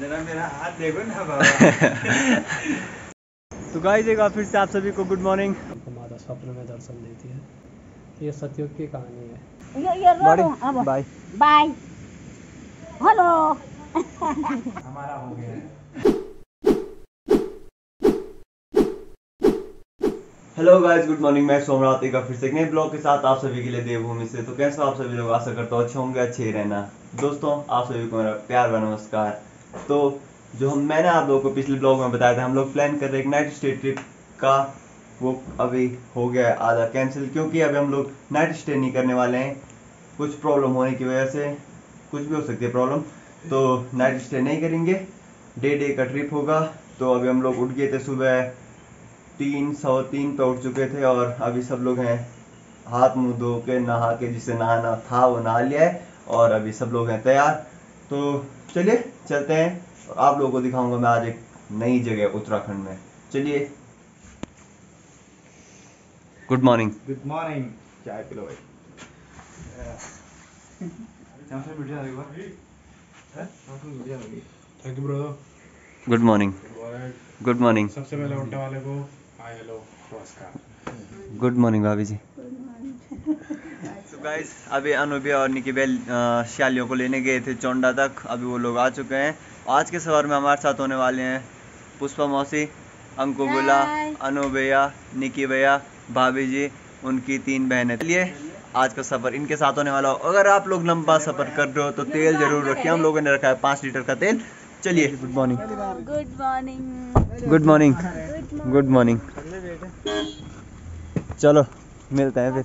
जरा मेरा हाथ देखो ना बाबा। तो गाइस एक बार फिर से आप सभी को गुड मॉर्निंग माता स्वप्न में दर्शन देती है। ये सतयुग की कहानी है। ये ये बाय बाय हेलो हमारा हो गया। हेलो गाइस गुड मॉर्निंग मैं सोमनाथ एक बार फिर से एक नए ब्लॉग के साथ आप सभी के लिए देवभूमि से। तो कैसे हो आप सभी लोग? आशा करता हूँ अच्छे होंगे अच्छे ही रहना। दोस्तों आप सभी को मेरा प्यार व नमस्कार। तो जो हम, मैंने आप लोगों को पिछले ब्लॉग में बताया था, हम लोग प्लान कर रहे हैं नाइट स्टे ट्रिप का। वो अभी हो गया है, आधा कैंसिल क्योंकि अभी हम लोग नाइट स्टे नहीं करने वाले हैं। कुछ प्रॉब्लम होने की वजह से कुछ भी हो सकती है प्रॉब्लम तो नाइट स्टे नहीं करेंगे। डे डे का ट्रिप होगा। तो अभी हम लोग उठ गए थे सुबह तीन सौ तीन पे उठ चुके थे और अभी सब लोग हैं। हाथ मुँह धो के, नहा के, जिसे नहाना था वो नहा लिया है और अभी सब लोग हैं तैयार। तो चलिए चलते हैं। और आप लोगों को दिखाऊँगा मैं आज एक नई जगह उत्तराखंड में। चलिए। गुड मॉर्निंग गुड मॉर्निंग चाय पी लो भाई हैं? Thank you brother good morning good morning सबसे पहले उठने वाले को हाय हेलो नमस्कार। गुड मॉर्निंग भाभी जी। गाइस अभी अनुबिया और निकी बेल शालियों को लेने गए थे चोंडा तक। अभी वो लोग आ चुके हैं। आज के सवार में हमारे साथ होने वाले हैं पुष्पा मौसी अंकु बुला Hi. अनु भैया निकी भैया भाभी जी उनकी तीन बहनें। चलिए आज का सफ़र इनके साथ होने वाला हो। अगर आप लोग लंबा सफ़र कर रहे हो तो तेल ज़रूर रखिए। हम लोगों ने रखा है पाँच लीटर का तेल। चलिए good morning good morning good morning good morning चलो मिलते हैं फिर।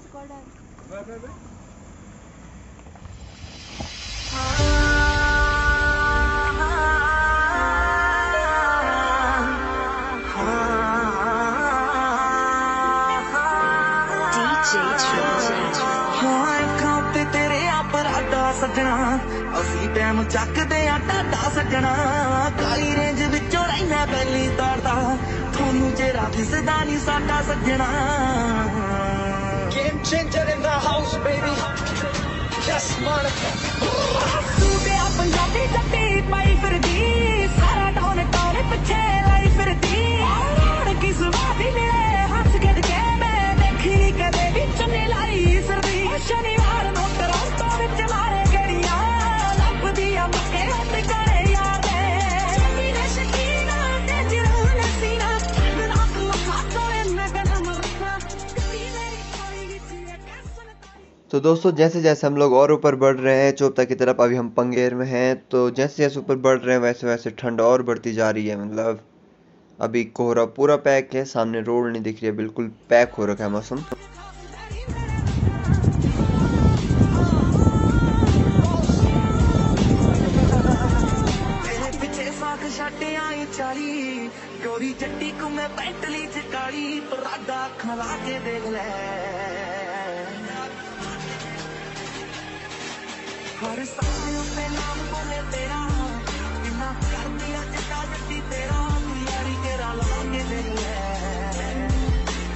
ਸੱਜਣਾ ਅਸੀਂ ਟਾਈਮ ਚੱਕਦੇ ਆ ਟਾਡਾ ਸੱਜਣਾ ਕਾਲੀ ਰੇਂਜ ਵਿੱਚੋਂ ਰਹਿਣਾ ਪਹਿਲੀ ਤਾਰਦਾ ਤੁਹਾਨੂੰ ਜਿਹੜਾ ਦਿਸਦਾ ਨਹੀਂ ਸਾਡਾ ਸੱਜਣਾ game changer in the house baby yes Manika Subia Punjabi ਜੱਟੀ ਪਾਈ ਫਿਰਦੀ ਸਾਰਾ ਟਾਉਨ ਟਾਉਨ ਪਿੱਛੇ ਲਾਈ ਫਿਰਦੀ ਰੌਣ ਕੀ ਸਵਾਦੀ ਮਿਲੇ ਹੱਸ ਕੇ ਕੇ ਮੈਂ ਦੇਖੀ ਨੀ ਕਦੇ ਵੀ ਚੁੰਨੀ ਲਾਈ ਫਿਰਦੀ ਸ਼ਨੀਵਾਰ तो दोस्तों जैसे जैसे हम लोग और ऊपर बढ़ रहे हैं चोपता की तरफ अभी हम पंगेर में हैं तो जैसे जैसे ऊपर बढ़ रहे हैं वैसे वैसे ठंड और बढ़ती जा रही है मतलब अभी कोहरा पूरा पैक है सामने रोड नहीं दिख रही है बिल्कुल पैक हो रखा है मौसम ਤੇਰੇ ਪਿੱਛੇ ਸਾਖ ਛੱਡ ਆਈ ਚਾਲੀ ਗੋਰੀ ਜੱਟੀ ਕੋ ਮੈਂ ਪੈਂਟਲੀ ਚ ਕਾਲੀ ਪਰਾਡਾ ਅੱਖਾਂ ਲਾ ਕੇ ਦੇਖ ਲੈ हर सांस पे नाम बोले तेरा इन्ना प्यार दिया जता जती तेरा यारी तेरा लागे दिल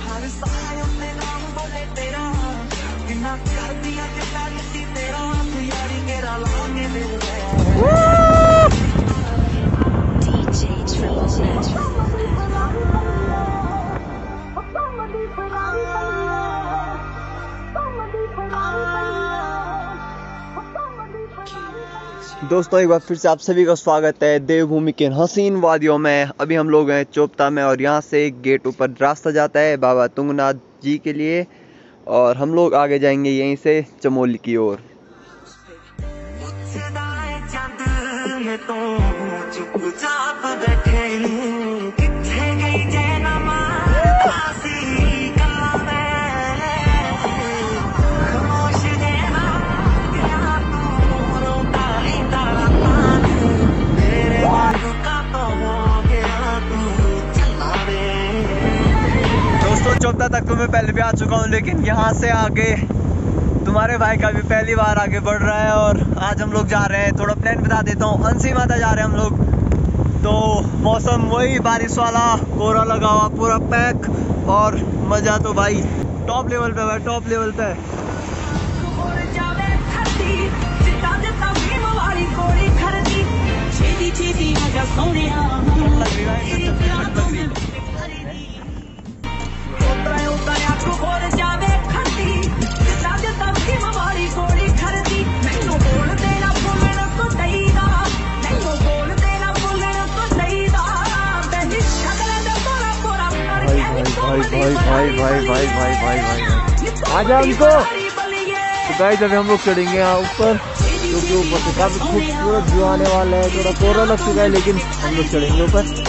हर सांस पे नाम बोले तेरा इन्ना प्यार दिया जता जती तेरा यारी तेरा लागे दिल DJ Triple Net. दोस्तों, एक बार फिर से आप सभी का स्वागत है देवभूमि के हसीन वादियों में। अभी हम लोग हैं चोपता में और यहाँ से गेट ऊपर रास्ता जाता है बाबा तुंगनाथ जी के लिए और हम लोग आगे जाएँगे यहीं से चमोली की ओर। चौथा तक तो मैं पहले भी आ चुका हूँ लेकिन यहाँ से आगे तुम्हारे भाई का भी पहली बार आगे बढ़ रहा है और आज हम लोग जा रहे हैं। थोड़ा प्लान बता देता हूँ अंसी माता जा रहे हैं हम लोग। तो मौसम वही बारिश वाला कोहरा लगा हुआ पूरा पैक और मज़ा तो भाई टॉप लेवल पे भाई टॉप लेवल पे। भाई गाइस अभी हम लोग चढ़ेंगे यहाँ ऊपर क्योंकि ऊपर से काफ़ी खूबसूरत व्यू आने वाला है, थोड़ा कोहरा लग चुका है, लेकिन हम लोग चढ़ेंगे ऊपर।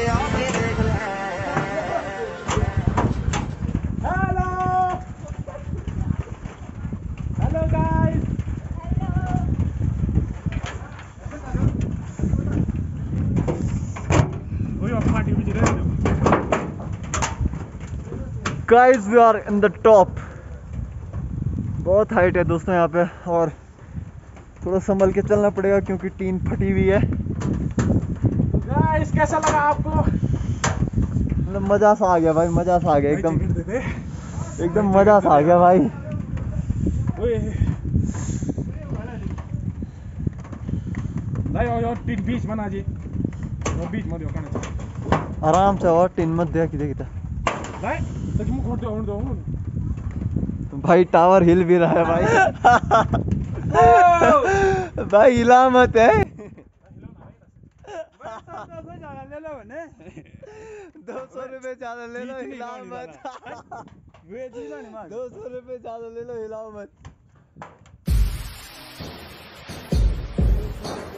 Guys we are in the top बहुत हाइट है दोस्तों यहाँ पे और थोड़ा संभल के चलना पड़ेगा क्योंकि टीन फटी हुई है। गाइस कैसा लगा आपको? मतलब मज़ा सा आ गया भाई मज़ा सा आ गया एकदम। एकदम मज़ा सा आ गया भाई। jag kan inte. आराम से और टीन मत दिया कि देखता भाई टावर हिल भी रहा है भाई। भाई, हिला मत, है। दो सौ रुपए ज़्यादा ले लो हिलाओ मत। दो सौ रुपए ज़्यादा ले लो, हिलाओ मत।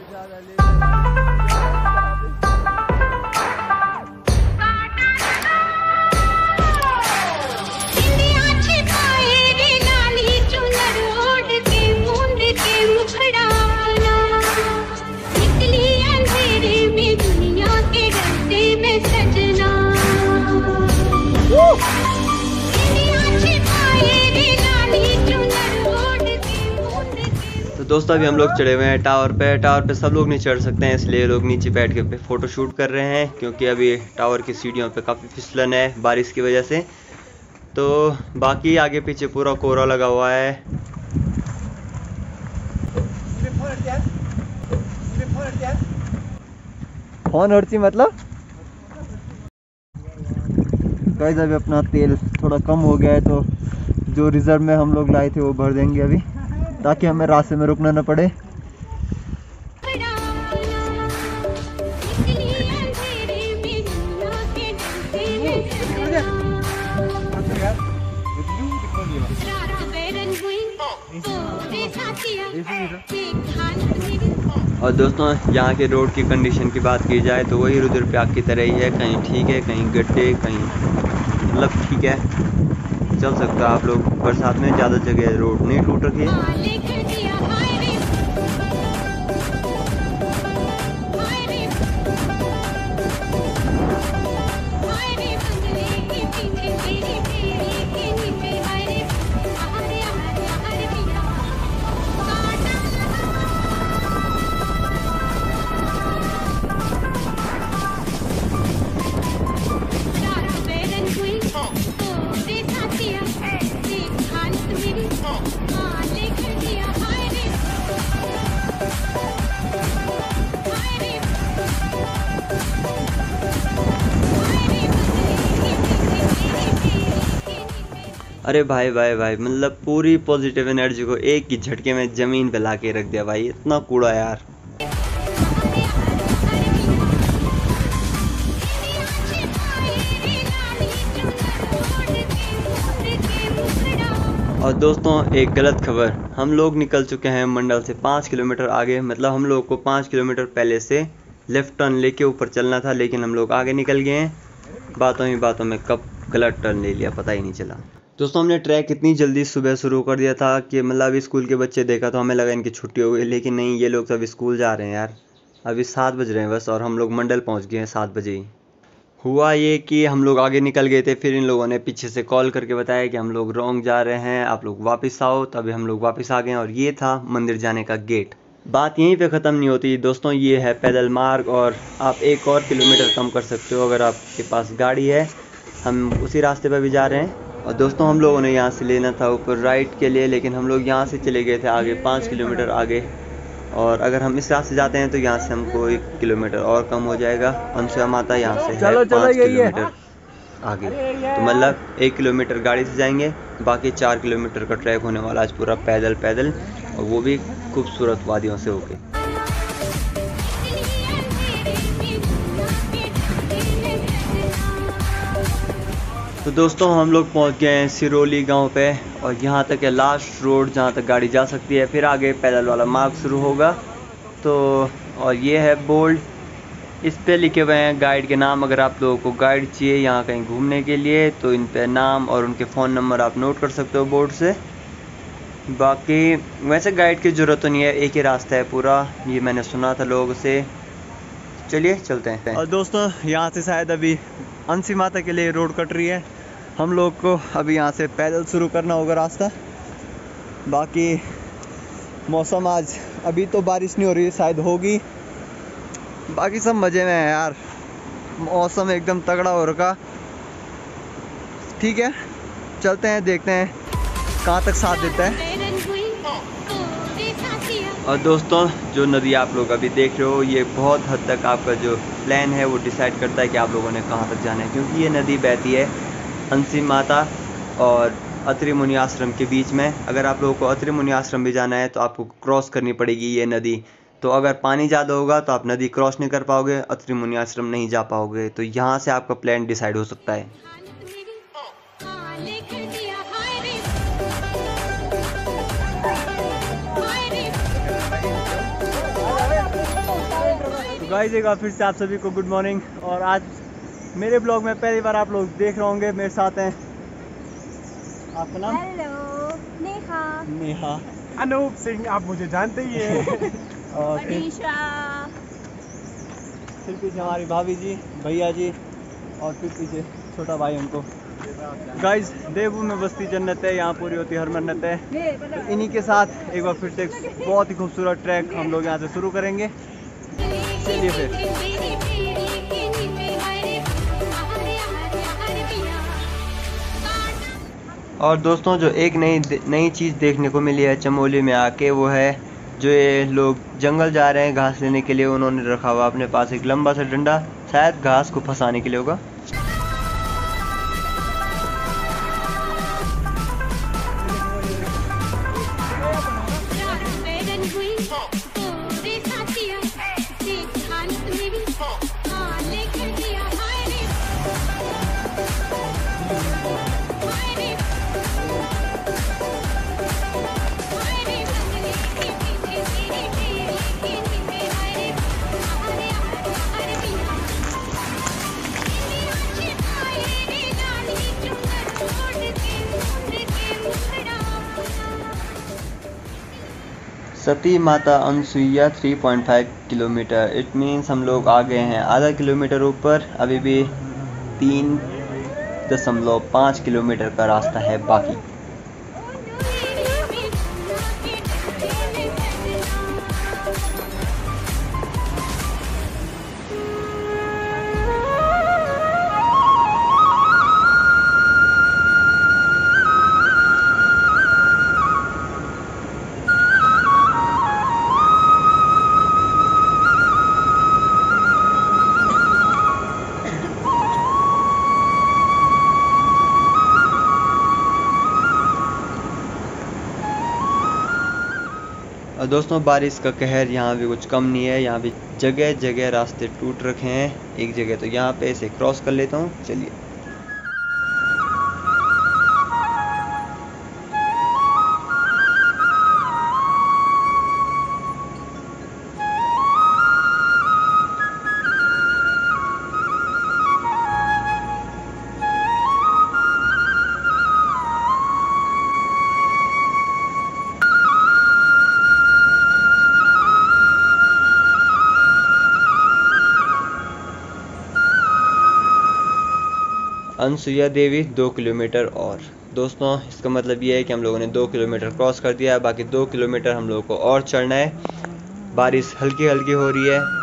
ज़्यादा ले लो। दोस्तों, अभी हम लोग चढ़े हुए हैं टावर पे। टावर पे सब लोग नहीं चढ़ सकते हैं, इसलिए लोग नीचे बैठ के फ़ोटो शूट कर रहे हैं, क्योंकि अभी टावर की सीढ़ियों पे काफ़ी फिसलन है बारिश की वजह से। तो बाकी आगे पीछे पूरा कोहरा लगा हुआ है। फ़ोन हड़ती मतलब? अभी अपना तेल थोड़ा कम हो गया है तो जो रिज़र्व में हम लोग लाए थे वो भर देंगे अभी। ताकि हमें रास्ते में रुकना न पड़े। और दोस्तों, यहाँ के रोड की कंडीशन की बात की जाए तो वही रुद्रप्रयाग की तरह ही है। कहीं ठीक है, कहीं गड्ढे, कहीं मतलब ठीक है। चल सकता आप लोग बरसात में ज़्यादा जगह रोड नहीं टूट रखी है। अरे भाई भाई भाई मतलब पूरी पॉजिटिव एनर्जी को एक ही झटके में ज़मीन पे ला के रख दिया भाई, इतना कूड़ा यार। और दोस्तों, एक गलत खबर, हम लोग निकल चुके हैं मंडल से पाँच किलोमीटर आगे मतलब हम लोग को पाँच किलोमीटर पहले से लेफ़्ट टर्न लेके ऊपर चलना था, लेकिन हम लोग आगे निकल गए हैं। बातों ही बातों में कब गलत टर्न ले लिया, पता ही नहीं चला। दोस्तों, हमने ट्रैक इतनी जल्दी सुबह शुरू कर दिया था कि मतलब स्कूल के बच्चे देखा तो हमें लगा इनकी छुट्टी हो गई, लेकिन नहीं, ये लोग तो अभी स्कूल जा रहे हैं यार। अभी सात बज रहे हैं बस और हम लोग मंडल पहुँच गए हैं सात बजे ही। हुआ ये कि हम लोग आगे निकल गए थे, फिर इन लोगों ने पीछे से कॉल करके बताया कि हम लोग रॉन्ग जा रहे हैं, आप लोग वापस आओ। तभी हम लोग वापस आ गए और ये था मंदिर जाने का गेट बात यहीं पे ख़त्म नहीं होती। दोस्तों, ये है पैदल मार्ग और आप एक और किलोमीटर कम कर सकते हो अगर आपके पास गाड़ी है। हम उसी रास्ते पर भी जा रहे हैं। और दोस्तों हम लोगों ने यहाँ से लेना था ऊपर राइट के लिए लेकिन हम लोग यहाँ से चले गए थे आगे पाँच किलोमीटर आगे। और अगर हम इस रास्ते जाते हैं तो यहाँ से हमको एक किलोमीटर और कम हो जाएगा। अनसुया माता यहाँ से चलो, है पाँच किलोमीटर आगे। तो मतलब एक किलोमीटर गाड़ी से जाएँगे बाकी चार किलोमीटर का ट्रैक होने वाला आज पूरा पैदल पैदल और वो भी खूबसूरत वादियों से होके। तो दोस्तों, हम लोग पहुँच गए हैं सिरोली गाँव पे और यहाँ तक है लास्ट रोड जहाँ तक गाड़ी जा सकती है। फिर आगे पैदल वाला मार्ग शुरू होगा। तो और ये है बोल्ड। इस पे लिखे हुए हैं गाइड के नाम। अगर आप लोगों को गाइड चाहिए यहाँ कहीं घूमने के लिए तो इन पे नाम और उनके फ़ोन नंबर आप नोट कर सकते हो बोर्ड से। बाकी, वैसे गाइड की ज़रूरत तो नहीं है, एक ही रास्ता है पूरा। ये मैंने सुना था लोगों से। चलिए, चलते हैं। और दोस्तों, यहाँ से शायद अभी अंशी माता के लिए रोड कट रही है। हम लोग को अभी यहाँ से पैदल शुरू करना होगा रास्ता। बाकी मौसम आज, अभी तो बारिश नहीं हो रही, शायद होगी। बाकी सब मज़े में है यार। मौसम एकदम तगड़ा हो रखा। ठीक है, चलते हैं, देखते हैं कहाँ तक साथ देता है। और दोस्तों, जो नदी आप लोग अभी देख रहे हो, ये बहुत हद तक आपका जो प्लान है, वो डिसाइड करता है कि आप लोगों ने कहाँ तक जाना है। क्योंकि ये नदी बहती है हँसी माता और अत्रि मुनि आश्रम के बीच में। अगर आप लोगों को अत्रि मुनि आश्रम भी जाना है तो आपको क्रॉस करनी पड़ेगी ये नदी। तो अगर पानी ज़्यादा होगा तो आप नदी क्रॉस नहीं कर पाओगे अत्रि मुनि आश्रम नहीं जा पाओगे। तो यहाँ से आपका प्लान डिसाइड हो सकता है। गाइस एक बार फिर से आप सभी को गुड मॉर्निंग और आज मेरे ब्लॉग में पहली बार आप लोग देख रहे होंगे मेरे साथ हैं। आपका नाम? हेलो नेहा। नेहा। अनूप सिंह आप मुझे जानते ही हैं। और फिर फिर पीछे हमारी भाभी जी भैया जी और फिर पीछे छोटा भाई उनको गाइस देवभूमि में बस्ती जन्नत है यहाँ पूरी होती हर मन्नत है। तो इन्हीं के साथ एक बार फिर से बहुत ही खूबसूरत ट्रैक हम लोग यहाँ से शुरू करेंगे। चलिए फिर। और दोस्तों, जो एक नई नई चीज़ देखने को मिली है चमोली में आके, वो है जो ये लोग जंगल जा रहे हैं घास लेने के लिए, उन्होंने रखा हुआ अपने पास एक लंबा सा डंडा, शायद घास को फंसाने के लिए होगा। सती माता अनसुईया 3.5 किलोमीटर। इट मीन्स हम लोग आ गए हैं। आधा किलोमीटर ऊपर, अभी भी तीन दशमलव पाँच किलोमीटर का रास्ता है बाकी। दोस्तों, बारिश का कहर यहाँ भी कुछ कम नहीं है। यहाँ भी जगह जगह रास्ते टूट रखे हैं, एक जगह तो यहाँ पे इसे क्रॉस कर लेता हूँ। चलिए। अनसुईया देवी, दो किलोमीटर और। दोस्तों, इसका मतलब ये है कि हम लोगों ने दो किलोमीटर क्रॉस कर दिया है, बाकी दो किलोमीटर हम लोगों को और चढ़ना है। बारिश हल्की हल्की हो रही है।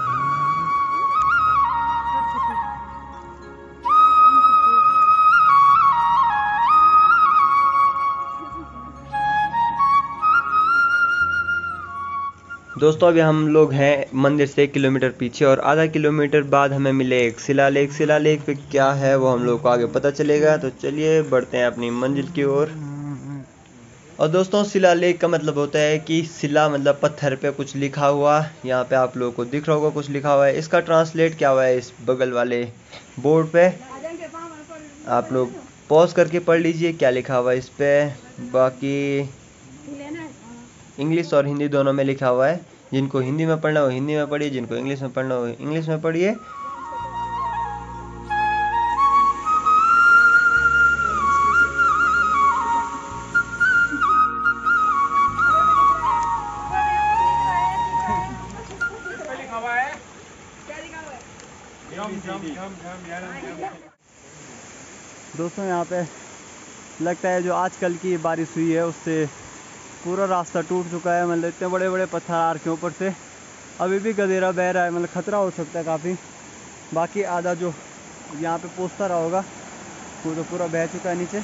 दोस्तों, अभी हम लोग हैं मंदिर से एक किलोमीटर पीछे और आधा किलोमीटर बाद हमें मिले एक शिलालेख शिलालेख पे क्या है वो हम लोग को आगे पता चलेगा तो चलिए बढ़ते हैं अपनी मंजिल की ओर। और दोस्तों, शिला शिलालेख का मतलब होता है कि शिला मतलब पत्थर पे कुछ लिखा हुआ, यहाँ पे आप लोगों को दिख रहा होगा कुछ लिखा हुआ है। इसका ट्रांसलेट क्या हुआ है इस बगल वाले बोर्ड पे? आप लोग पॉज करके पढ़ लीजिए, क्या लिखा हुआ है इस पे? बाकी इंग्लिश और हिंदी दोनों में लिखा हुआ है। जिनको हिंदी में पढ़ना हो, हिंदी में पढ़िए, जिनको इंग्लिश में पढ़ना हो, इंग्लिश में पढ़िए। दोस्तों, यहाँ पे लगता है जो आजकल की बारिश हुई है, उससे पूरा रास्ता टूट चुका है मतलब इतने बड़े बड़े पत्थर आर के ऊपर से। अभी भी गदेरा बह रहा है मतलब खतरा हो सकता है काफ़ी। बाकी आधा जो यहाँ पे पोस्ता रहा होगा, वो तो पूरा बह चुका है नीचे।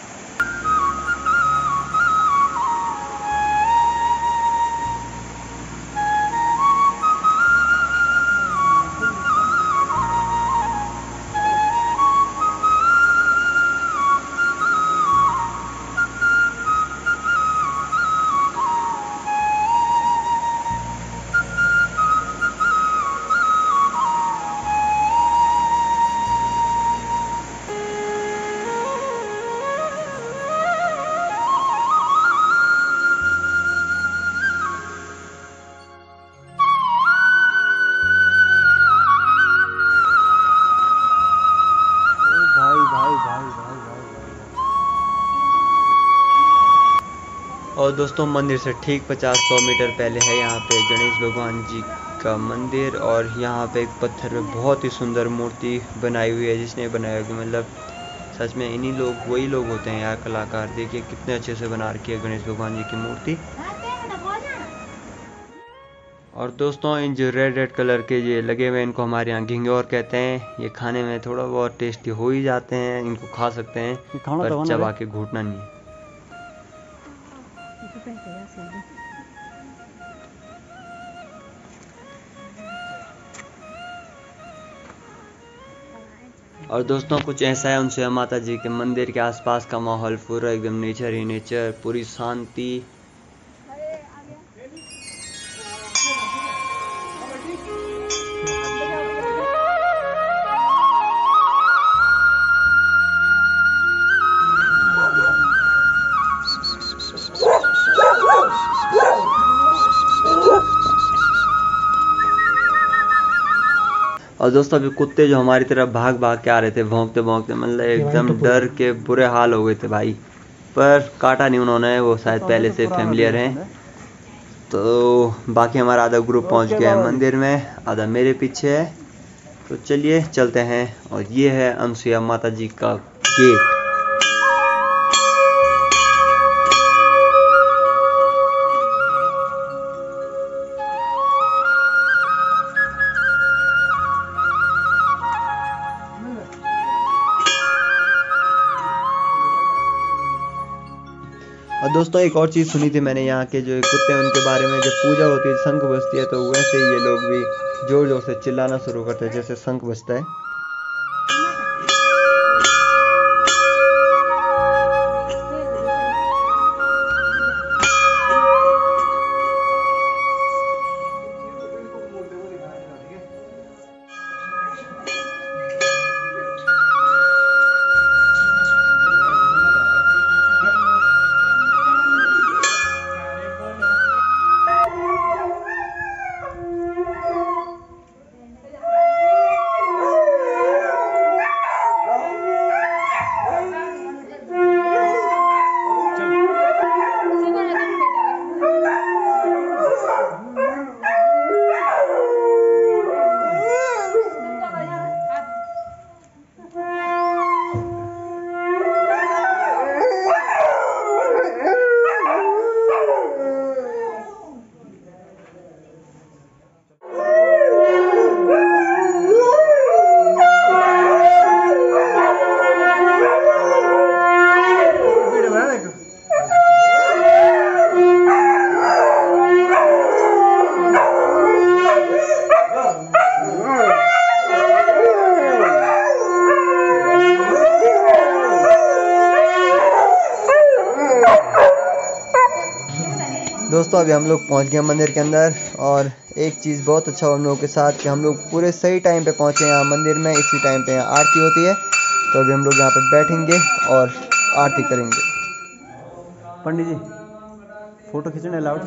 और दोस्तों मंदिर से ठीक 50-100 मीटर पहले है यहाँ पे गणेश भगवान जी का मंदिर और यहाँ पे एक पत्थर में बहुत ही सुंदर मूर्ति बनाई हुई है जिसने बनाया होगी मतलब सच में इन्हीं लोग वही लोग होते हैं यार कलाकार। देखिए कितने अच्छे से बना रखी है गणेश भगवान जी की मूर्ति। और दोस्तों इन जो रेड रेड कलर के ये लगे हुए हैं इनको हमारे यहाँ घिंगौर कहते हैं। ये खाने में थोड़ा बहुत टेस्टी हो ही जाते हैं इनको खा सकते हैं पर चबा के घूटना नहीं है। और दोस्तों, कुछ ऐसा है उनसे माता जी के मंदिर के आसपास का माहौल, पूरा एकदम नेचर ही नेचर पूरी शांति। और दोस्तों अभी कुत्ते जो हमारी तरफ़ भाग भाग के आ रहे थे भोंकते भोंकते मतलब एकदम डर के बुरे हाल हो गए थे भाई। पर काटा नहीं उन्होंने वो शायद पहले से फैमिलियर हैं। तो बाकी हमारा आधा ग्रुप पहुँच गया है मंदिर में आधा मेरे पीछे है। तो चलिए चलते हैं। और ये है अनुसुईया माता जी का गेट। और दोस्तों, एक और चीज़ सुनी थी मैंने यहाँ के जो कुत्ते हैं, उनके बारे में। जब पूजा होती है, शंख बजती है तो वैसे ही ये लोग भी ज़ोर ज़ोर से चिल्लाना शुरू करते हैं, जैसे शंख बजता है। दोस्तों, अभी हम लोग पहुँच गए मंदिर के अंदर और एक चीज़ बहुत अच्छा हुआ हम लोगों के साथ कि हम लोग पूरे सही टाइम पे पहुँचे यहाँ मंदिर में, इसी टाइम पे यहाँ आरती होती है। तो अभी हम लोग यहाँ पे बैठेंगे और आरती करेंगे। पंडित जी फ़ोटो खींचने अलाउड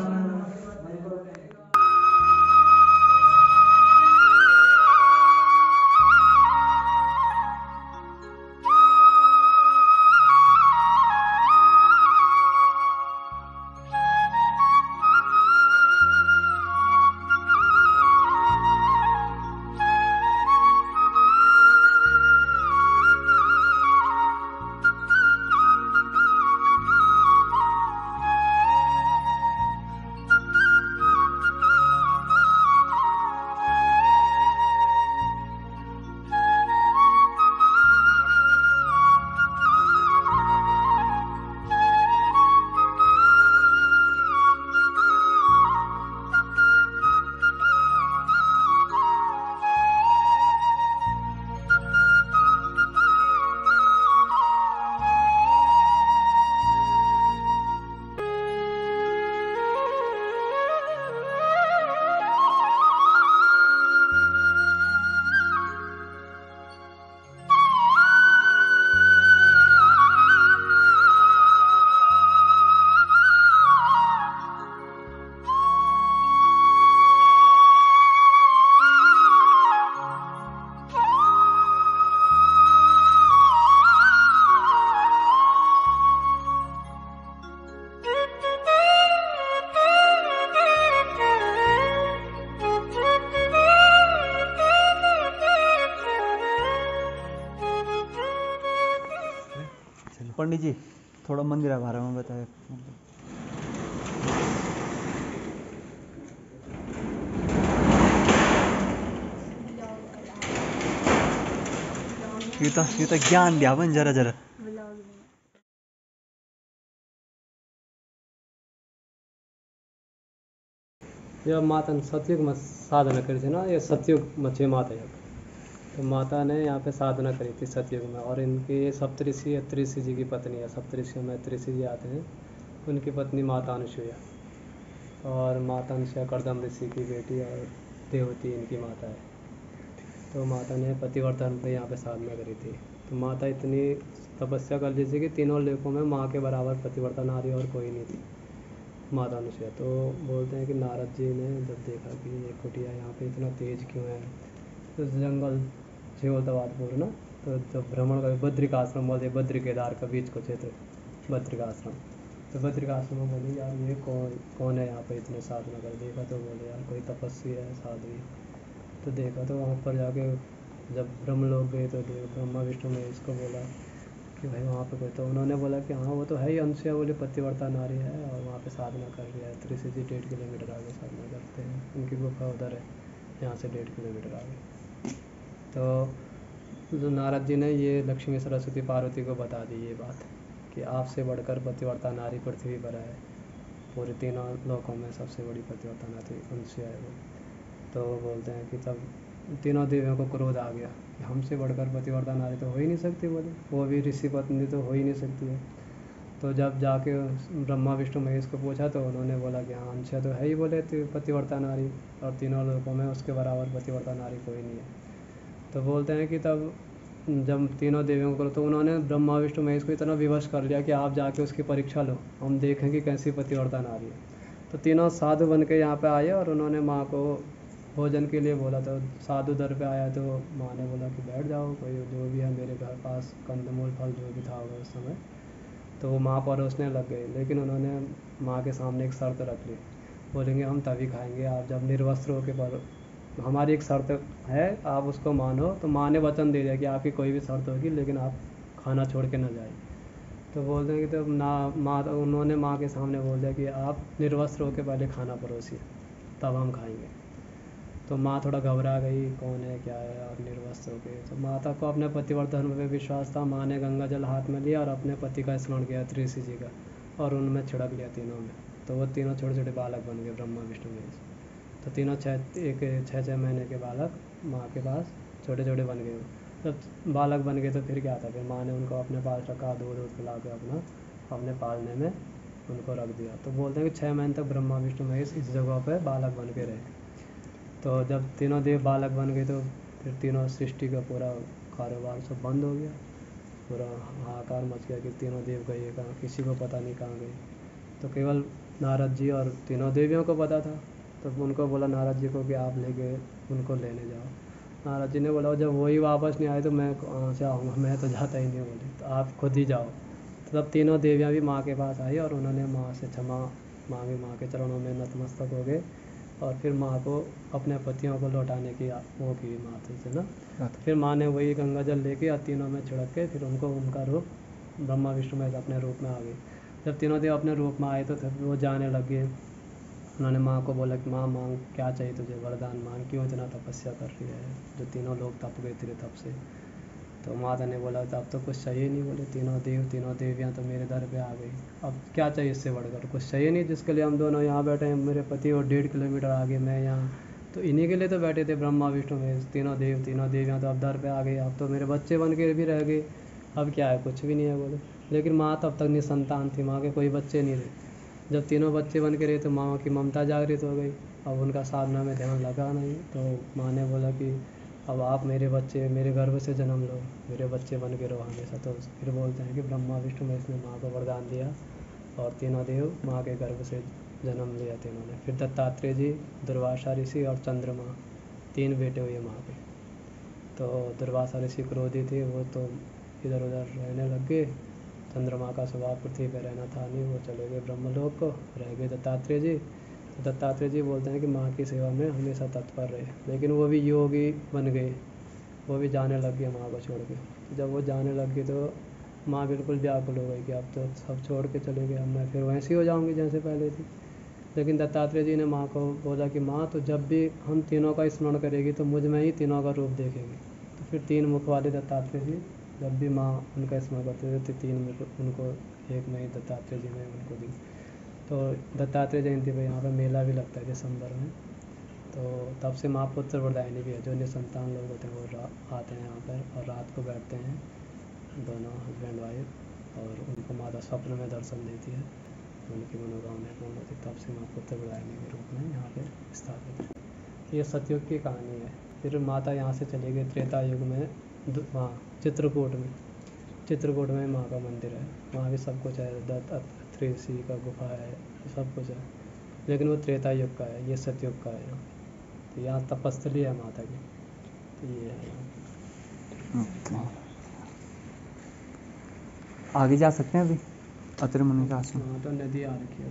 पंडित जी, थोड़ा मंदिर के बारे में बताए। यो त यो त ज्ञान भ्या पनि जरा जरा। यह माता ने सतयुग में साधना करी ना ये सतयुग में छः माता है। तो माता ने यहाँ पे साधना करी थी सतयुग में, और इनकी ये सप्तऋषि त्रिषि जी की पत्नी है सप्तऋषि में त्रिषि जी आते हैं, उनकी पत्नी माता अनुसुईया और माता अनुसुईया करदम ऋषि की बेटी और देवती इनकी माता है। तो माता ने पतिवर्तन पे यहाँ पे साधना करी थी। तो माता इतनी तपस्या कर ली थी कि तीनों लेखों में माँ के बराबर पतिवर्तन नारी और कोई नहीं थी माता अनुसुईया तो बोलते हैं कि नारद जी ने जब देखा कि ये कुटिया यहाँ पे इतना तेज क्यों है तो जंगल शिवतवादपुर ना तो जब भ्रमण का बद्रिकाश्रम बोलते हैं बद्री केदार का बीच को क्षेत्र बद्रिकाश्रम तो बद्रिकाश्रम में बोले यार ये कौन कौन है यहाँ पे इतने साधना कर देखा तो बोले यार कोई तपस्वी है साध्वी तो देखा तो वहाँ पर जाके जब ब्रह्म लोग गए तो ब्रह्मा विष्णु ने इसको बोला कि भाई वहाँ पे कोई तो उन्होंने बोला कि हाँ वो तो है ही अनुसुईया बोले पतिवर्ता नारी है और वहाँ पे साधना कर रही है त्रिशी जी डेढ़ किलोमीटर आगे साधना करते हैं उनकी गुफा उधर है यहाँ से डेढ़ किलोमीटर आगे तो जो नारद जी ने ये लक्ष्मी सरस्वती पार्वती को बता दी ये बात कि आपसे बढ़कर पतिवर्ता नारी पृथ्वी पर है, पूरे तीनों लोकों में सबसे बड़ी पतिवर्ता नारी उनसे है वो। तो बोलते हैं कि तब तीनों देवियों को क्रोध आ गया कि हमसे बढ़कर पतिवर्ता नारी तो हो ही नहीं सकती बोले। वो भी ऋषि पत्नी तो हो ही नहीं सकती है। तो जब जाके ब्रह्मा, विष्णु, महेश को पूछा तो उन्होंने बोला कि हाँ अनुसुईया तो है ही बोले पतिवर्ता नारी और तीनों लोगों में उसके बराबर पतिवर्ता नारी कोई नहीं है। तो बोलते हैं कि तब जब तीनों देवियों को तो उन्होंने ब्रह्मा, विष्णु, महेश को इतना विवश कर लिया कि आप जाके उसकी परीक्षा लो। हम देखें कि कैसी पतिवर्ता नारी है। तो तीनों साधु बन के यहाँ पे आए और उन्होंने माँ को भोजन के लिए बोला। तो साधु दर पे आया तो माँ ने बोला कि बैठ जाओ, कोई जो भी है मेरे घर पास कंदमूल फल जो भी था उस समय। तो वो माँ परोसने लग गए, लेकिन उन्होंने माँ के सामने एक शर्त रख ली। बोलेंगे, हम तभी खाएँगे, आप जब निर्वस्त्र होकर हमारी एक शर्त है, आप उसको मानो। तो माँ ने वचन दे दिया कि आपकी कोई भी शर्त होगी, लेकिन आप खाना छोड़ के ना जाए। तो बोलते हैं कि तो ना, माँ तो उन्होंने माँ के सामने बोल दिया कि आप निर्वस्त्र होकर पहले खाना परोसिए तब हम खाएँगे। तो माँ थोड़ा घबरा गई, कौन है, क्या है और निर्वस्त्र हो गई तो माता को अपने पतिवर्धन में विश्वास था। माँ ने गंगा जल हाथ में लिया और अपने पति का स्मरण किया त्रिषि जी का, और उनमें छिड़क लिया तीनों में। तो वो तीनों छोटे छोटे बालक बन गए ब्रह्मा, विष्णु महेश तो तीनों छः एक छः छः महीने के बालक माँ के पास छोटे छोटे बन गए। जब बालक बन गए तो फिर क्या था? फिर माँ ने उनको अपने पास रखा, दूध दूध पिला के अपना, अपने पालने में उनको रख दिया। तो बोलते हैं कि छः महीने तक ब्रह्मा, विष्णु, महेश इस जगह पर बालक बन के रहे। तो जब तीनों देव बालक बन गए तो फिर तीनों सृष्टि का पूरा कारोबार सब बंद हो गया। पूरा हाहाकार मच गया कि तीनों देव गए, कहाँ किसी को पता नहीं कहाँ गए। तो केवल नारद जी और तीनों देवियों को पता था। तो उनको बोला नारद जी को कि आप लेके उनको लेने जाओ। नाराज़ जी ने बोला जब वही वापस नहीं आए तो मैं कहाँ से आऊँगा? मैं तो जाता ही नहीं बोले। तो आप खुद ही जाओ। तो तब तीनों देवियाँ भी माँ के पास आई और उन्होंने माँ से क्षमा मांगी माँ के चरणों में नतमस्तक हो गए और फिर माँ को अपने पतियों को लौटाने की वो की माँ से ना? तो फिर माँ ने वही गंगा जल लेके और तीनों में छिड़क के फिर उनको उनका रूप ब्रह्मा विष्णु महेश अपने रूप में आ गए जब तीनों देव अपने रूप में आए तो तब वो जाने लगे उन्होंने माँ को बोला कि, माँ मांग क्या चाहिए तुझे? वरदान मांग। क्यों इतना तपस्या कर रही है? जो तीनों लोग तप गए तेरे तप से। तो माता ने बोला तो अब तो कुछ चाहिए नहीं बोले। तीनों देव, तीनों देवियाँ तो मेरे दर पे आ गई। अब क्या चाहिए इससे बढ़कर? कुछ चाहिए नहीं जिसके लिए हम दोनों यहाँ बैठे हैं। मेरे पति और डेढ़ किलोमीटर आगे मैं यहाँ। तो इन्हीं के लिए तो बैठे थे ब्रह्मा, विष्णु में तीनों देव, तीनों देवियाँ तो अब दर पे आ गई। अब तो मेरे बच्चे बन के भी रह गए। अब क्या है? कुछ भी नहीं है बोले। लेकिन माँ तब तक नहीं निसंतान थी। माँ के कोई बच्चे नहीं थे। जब तीनों बच्चे बन के रहे तो माँ की ममता जागृत हो गई। अब उनका साधना में ध्यान लगा नहीं। तो माँ ने बोला कि अब आप मेरे बच्चे, मेरे गर्भ से जन्म लो। मेरे बच्चे बन के रहो हमेशा। तो फिर बोलते हैं कि ब्रह्मा, विष्णु ने माँ को वरदान दिया और तीनों देव माँ के गर्भ से जन्म लिया तीनों ने। फिर दत्तात्रेय जी, दुर्वासा ऋषि और चंद्रमा, तीन बेटे हुए माँ के। तो दुर्वासा ऋषि क्रोधी थे, वो तो इधर उधर रहने लग गए। चंद्रमा का स्वभाव पृथ्वी पर रहना था नहीं, वो चले गए ब्रह्मलोक को, रह गए दत्तात्रेय जी। तो दत्तात्रेय जी बोलते हैं कि माँ की सेवा में हमेशा तत्पर रहे। लेकिन वो भी योगी बन गए। वो भी जाने लग गए माँ को छोड़ के। जब वो जाने लग गए तो माँ बिल्कुल व्याकुल हो गई कि अब तो सब छोड़ के चले गए, अब मैं फिर वैसी हो जाऊँगी जैसे पहले थी। लेकिन दत्तात्रेय जी ने माँ को बोला कि माँ तो जब भी हम तीनों का स्मरण करेगी तो मुझमें ही तीनों का रूप देखेगी। तो फिर तीन मुख वाले दत्तात्रेय जी जब भी माँ उनका स्मरण करते थे तो तीन मुख उनको एक में ही दत्तात्रेय जी ने उनको दी। तो दत्तात्रेय जयंती पर यहाँ पर मेला भी लगता है दिसंबर में। तो तब से माँ पुत्र वरदायिनी भी है, जो निसंतान लोग होते हैं, वो आते हैं यहाँ पर और रात को बैठते हैं, दोनों हस्बैंड वाइफ और उनको माता स्वप्न में दर्शन देती है। उनकी मनोकामना पूर्ण होती है। तब से माँ पुत्र वरदायिनी के रूप में यहाँ पे स्थापित है। ये सतयुग की कहानी है। फिर माता यहाँ से चली गई त्रेता युग में। वहाँ चित्रकूट में। चित्रकूट में माँ का मंदिर है। वहाँ भी सब कुछ है। दत्त अत्रेय का गुफा है। सब कुछ है। लेकिन वो त्रेता युग का है। ये सतयुग का है। यहाँ तो यहाँ तपस्थली है माता की। तो ये है। आगे जा सकते हैं अभी? अतर मुनि का आश्रम? वहाँ तो नदी आ रखी है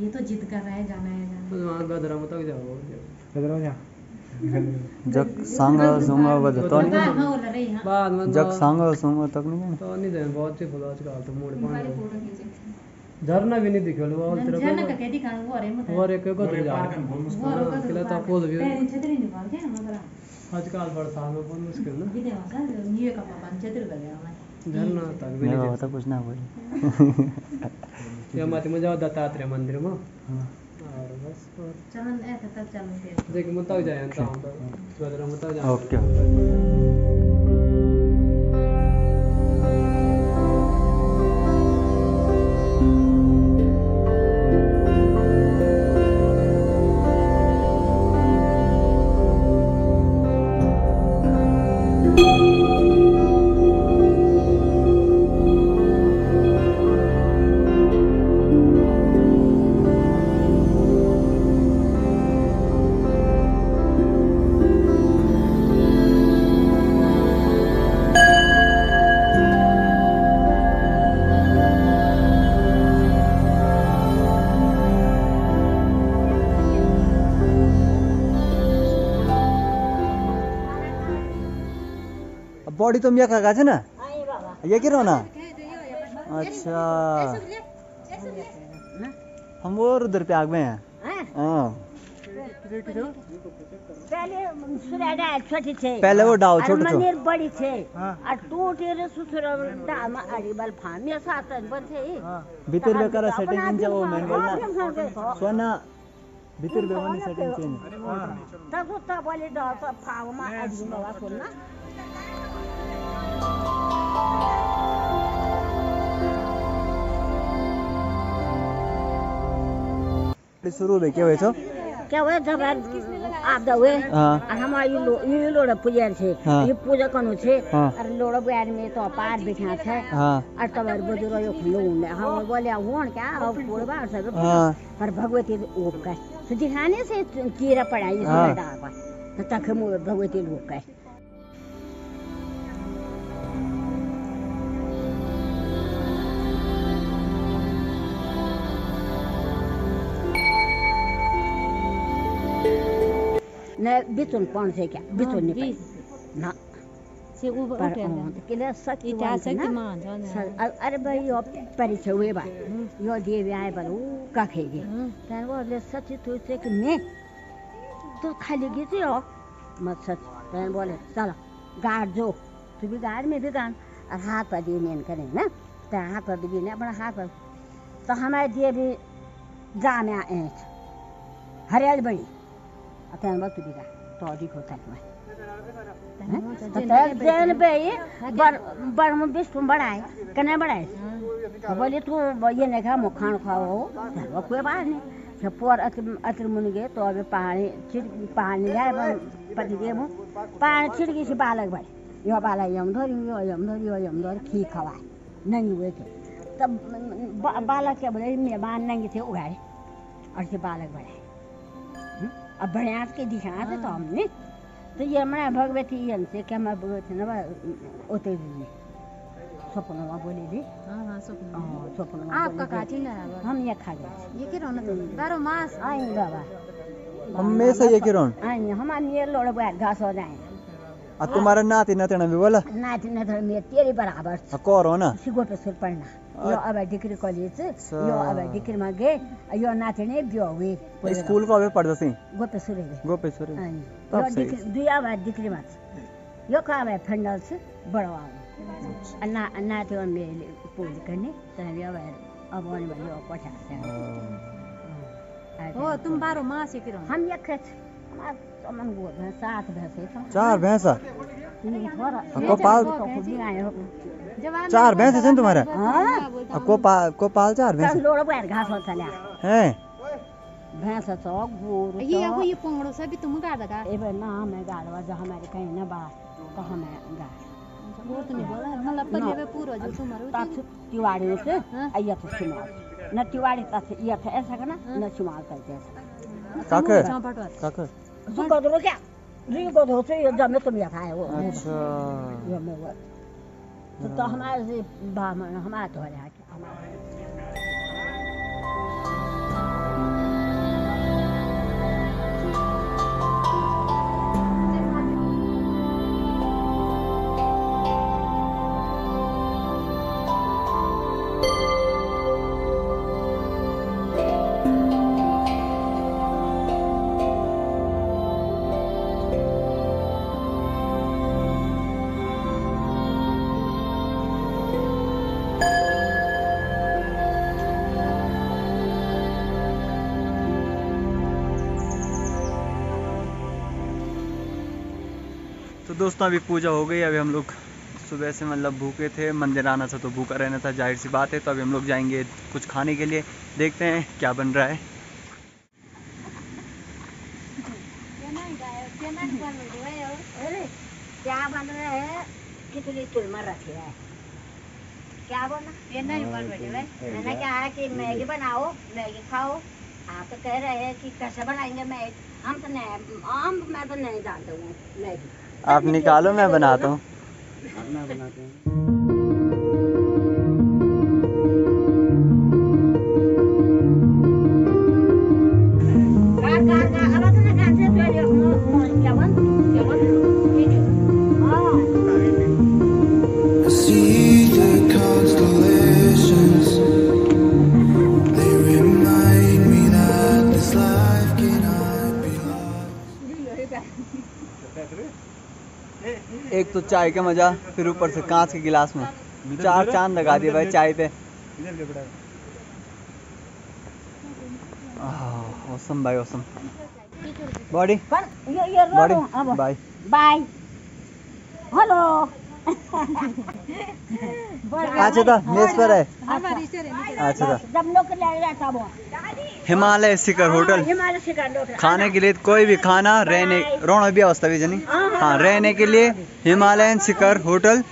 ये तो जिद कर रहा है जाना है जाना वहाँ गदरम तक जाओ। इधर जा। जग संग सुंग वद तो नहीं हाँ, हो है बाद में जग संग सुंग तक नहीं तो नहीं जाए बहुत सी फुलाज का तो मूड पानी। झरना भी नहीं दिखे वो और तेरे झरना का को कह दिखा वो अरे मत और एक को तो जा। वो का किला तो भी के हम बरा आजकल बरसात में बहुत मुश्किल ना विदे वासा न्यू का पापा छतरी लगे हमारे झरना तक भी नहीं तो कुछ ना बोले। ये मत में जाओ दत्तात्रेय मंदिर में। हाँ। चलन ऐसा तक चलन के देख मुत तक जाए तो हम तो गदरम बॉडी तो मिया काका छ ना? ये के ना अच्छा। हम और उधर पे आग में हैं। हाँ। पहले छोटी छे पहले वो डाव छोटो छो मंदिर बड़ी छे आ टूटेर सुसुर डामा अरिबल फामिया सातन बथे भीतर बेकार सेटिंग इंचा वो मेन बोलना। सोना भीतर बेवानी सेटिंग चेंज तसो त बले ड त फावमा अडिन बाबा सुन्न। शुरू में क्या हुए छो क्या हुए जब आपदा हुए और हमारे ये लो ये लोड़ा पूजा थे ये पूजा कनु थे और लोड़ा बयान में तो पार बिठा थे और तब और बुज़ुर्ग यो खुलो हुने हम बोले होन क्या और अब पूर्वा सब पर भगवती ओप का सुदिखाने से कीरा पड़ा ये सब डागा तक हम भगवती लोक का ने कौन से क्या बिचुन नहीं पाई ना से उ पर अँ, किले सच्ची इच्छा बात है ना। शक्तिमान छ नि। स- अ- अरे भाई यो परिचय हुए बा यो देवी आए पर ऊ कखेगी हं. त्याने सच्ची तू से कि मैं तू खाली गई हो मत सच त्याने बोले चलो गाड़ जो तू भी गाड़ में भी गाड़ और हाथ पर दिए नेन करें ना तो हाथ पर दिए अपना हाथ पर तो हमारे देवी जा में हरियाली बड़ी और त्याने बोल तू तो अधिक होता है तो जैन पे बर बर विष्णु बढ़ाए कने बढ़ाए तो बोले तू ये नहीं खा मुखान खाओ कोई बात नहीं। जब पोर अत्र अत्र मुनि गए तो अबे पानी छिड़ पानी जाए पति गए मु पानी छिड़की से बालक भाई यो बालक यम धरी यो यम धरी यो यम धरी खी खवाए नंगी हुए थे। तब बालक के बोले मेहमान नंगे थे उगाए और से बालक बढ़ाए अब बढ़िया के दिखा थे तो हमने। तो ये हमारा भगवती से क्या मैं भगवती ना ओते भी सपना बोले दी हाँ, हाँ, स्वप्न। अँ, सपना आपका काची ना हम ये खा गए ये के रहना तो बारो मास। आई बाबा। हमेशा ये किरण। आई हम ये लोड़ बैठ घास हो जाए। आ तुम्हारा नाती नतना भी बोला। नाति नथर में तेरी बराबर। आ कर हो ना। सिगो पे सुर पढ्न। यो अब डिग्री कलेज यो अब डिग्रीमा गए यो नाति नै बिहे स्कुलको अब पढ्दथि गोपेश्वर गोपेश्वर। दुई अब डिग्रीमा छ। यो अब फेन्डल छ बडो अब ना नाति मेले पुल गर्ने तभी अब अब भने पठा हो तुम बारो मासे किरो हम यखत गो है चार भैंसा? तीन को पाल तो ही हो। चार भैंसे छन् तुम्हारा? हाँ। को पाल को पाल चार भैंसे? घास हैं? भैंस छ गोरु ये छ ये पोंगड़ो से भी तुम गाड़ दगा ए बे ना हमें गाड़वा जो हमारे कहीं ना बा तो हमें गाड़। वो तो नहीं बोला मतलब पर ये पूरा जो तुम्हारो ताछु तिवाड़ी से हाँ। तो सुमाल न तिवाड़ी ताछु ये था ऐसा करना न? सुमाल करते काके? काके? सुको क्या री से ये जमे तुम ये खाए वो अच्छा ये में वो तो तो हमारे से हमारे तो है हमारे दोस्तों, अभी पूजा हो गई अभी हम लोग सुबह से मतलब भूखे थे, मंदिर आना था तो भूखा रहना था, ज़ाहिर सी बात है। तो अभी हम लोग जाएँगे कुछ खाने के लिए। देखते हैं क्या बन रहा है। क्या बन रहा है कितनी तुलमा रखी है क्या बना ये नहीं बन बैठे भाई मैंने कहा है कि मैगी बनाओ, मैगी खाओ। आप तो कह रहे हैं कि कैसे बनाएँगे मैगी? हम तो नहीं हम मैं तो नहीं जानता हूँ, मैगी। आप निकालो मैं बनाता हूँ। चाय का मज़ा फिर ऊपर से कांच के गिलास में। चार चाँद लगा दिए भाई चाय पे। औसम भाई awesome body body? Bye Bye. Halo. अच्छा था मेज पर है। से रहने अच्छा था। जब लोग ले जाता वो हिमालय शिखर होटल। हिमालय शिखर होटल। खाने के लिए कोई भी खाना रहने रोना भी अवस्था भी जनी हाँ रहने के लिए हिमालयन शिखर होटल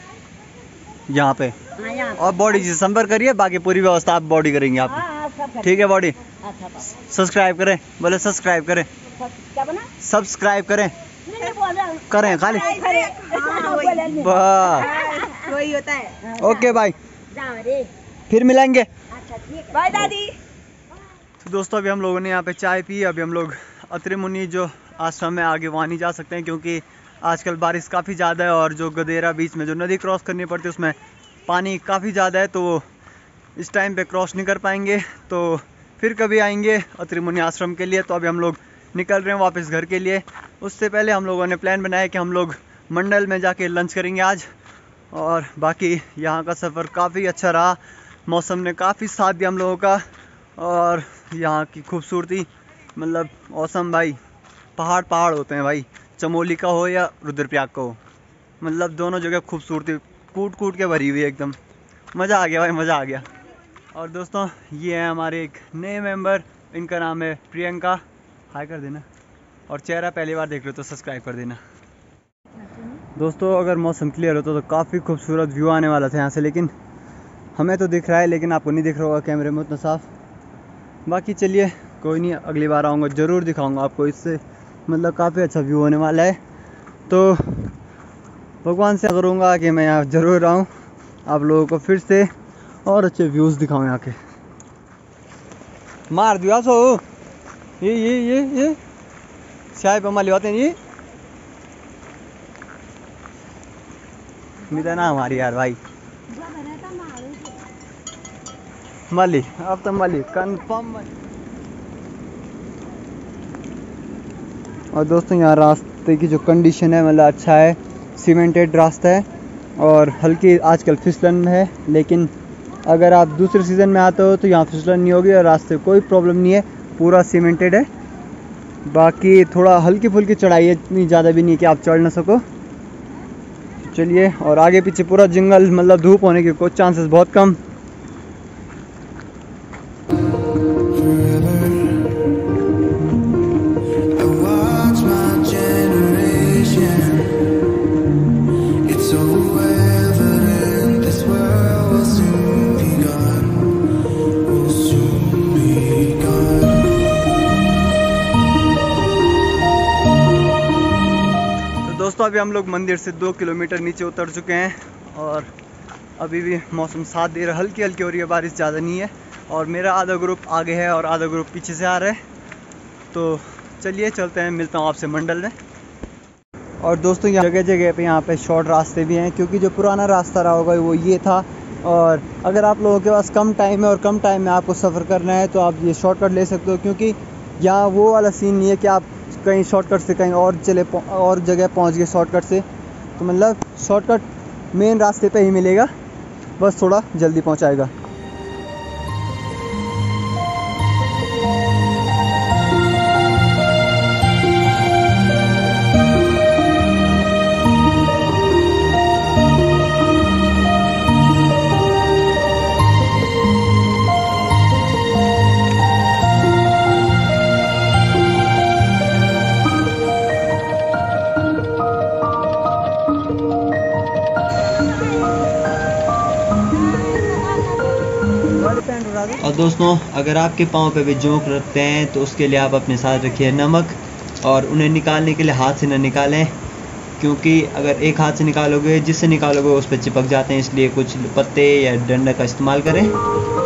यहाँ पे। हाँ और बॉडी से संपर्क करिए बाकी पूरी व्यवस्था आप बॉडी करेंगे आप। हाँ हाँ ठीक है बॉडी अच्छा सब्सक्राइब करें बोले सब्सक्राइब करें। सब- क्या बना सब्सक्राइब करें। हूँ। करें खाली। हाँ। वाह। होता है। ओके भाई फिर मिलेंगे। अच्छा ठीक है। बाय दादी। तो दोस्तों, अभी हम लोगों ने यहाँ पे चाय पी, अभी हम लोग अत्रि मुनि जो आश्रम में आगे वहाँ नहीं जा सकते हैं, क्योंकि आजकल बारिश काफ़ी ज़्यादा है और जो गदेरा बीच में जो नदी क्रॉस करनी पड़ती है, उसमें पानी काफ़ी ज़्यादा है तो इस टाइम पे क्रॉस नहीं कर पाएँगे। तो फिर कभी आएँगे अत्रि मुनि आश्रम के लिए तो अभी हम लोग निकल रहे हैं वापस घर के लिए। उससे पहले हम लोगों ने प्लान बनाया कि हम लोग मंडल में जाके लंच करेंगे आज, और बाकी यहाँ का सफ़र काफ़ी अच्छा रहा। मौसम ने काफ़ी साथ दिया हम लोगों का, और यहाँ की खूबसूरती मतलब औसम भाई, पहाड़ पहाड़ होते हैं भाई, चमोली का हो या रुद्रप्रयाग का हो। मतलब दोनों जगह खूबसूरती, कूट कूट के भरी हुई है एकदम। मज़ा आ गया भाई, मज़ा आ गया। और दोस्तों, ये है हमारे एक नए मेंबर इनका नाम है प्रियंका। हाय कर देना। और चेहरा पहली बार देख रहे हो तो सब्सक्राइब कर देना। दोस्तों, अगर मौसम क्लियर होता तो काफ़ी खूबसूरत व्यू आने वाला था यहाँ से, लेकिन हमें तो दिख रहा है, लेकिन आपको नहीं दिख रहा होगा कैमरे में, उतना साफ़। बाकी चलिए, कोई नहीं, अगली बार आऊँगा, ज़रूर दिखाऊँगा आपको इससे। मतलब काफ़ी अच्छा व्यू होने वाला है। तो भगवान से करूँगा कि मैं यहाँ ज़रूर आऊँ, आप लोगों को फिर से और अच्छे व्यूज़ दिखाऊँ यहाँ के। मार दिया सो। ये ये ये ये। चाय पे माली होते हैं ये मिला ना हमारी यार भाई। मली अब तो कंफर्म मली और दोस्तों, यहाँ रास्ते की जो कंडीशन है मतलब अच्छा है सीमेंटेड रास्ता है, और हल्की आजकल फिसलन में है, लेकिन अगर आप दूसरे सीज़न में आते हो तो यहाँ फिसलन नहीं होगी और रास्ते कोई प्रॉब्लम नहीं है, पूरा सीमेंटेड है। बाकी थोड़ा हल्की फुल्की चढ़ाई है इतनी ज़्यादा भी नहीं कि आप चढ़ ना सको। चलिए, और आगे पीछे पूरा जंगल मतलब धूप होने के कोई चांसेस बहुत कम। हम लोग मंदिर से दो किलोमीटर नीचे उतर चुके हैं और अभी भी मौसम साथ दे रहा हल्की हल्की हो रही है, बारिश ज़्यादा नहीं है और मेरा आधा ग्रुप आगे है और आधा ग्रुप पीछे से आ रहा है। तो चलिए, चलते हैं, मिलता हूँ आपसे मंडल में। और दोस्तों, यहाँ जगह जगह पे यहाँ पे शॉर्ट रास्ते भी हैं, क्योंकि जो पुराना रास्ता रहा होगा वो ये था। और अगर आप लोगों के पास कम टाइम है और कम टाइम में आपको सफ़र करना है तो आप ये शॉर्टकट ले सकते हो, क्योंकि यहाँ वो वाला सीन नहीं है कि आप कहीं शॉर्टकट से कहीं और चले और जगह पहुँच गए शॉर्टकट से तो मतलब शॉर्टकट मेन रास्ते पे ही मिलेगा। बस थोड़ा जल्दी पहुँचाएगा। अगर आपके पाँव पे भी जोंक रखते हैं तो उसके लिए आप अपने साथ रखिए नमक और उन्हें निकालने के लिए हाथ से ना निकालें, क्योंकि अगर एक हाथ से निकालोगे, जिससे निकालोगे उस पर चिपक जाते हैं, इसलिए कुछ पत्ते या डंडा का इस्तेमाल करें।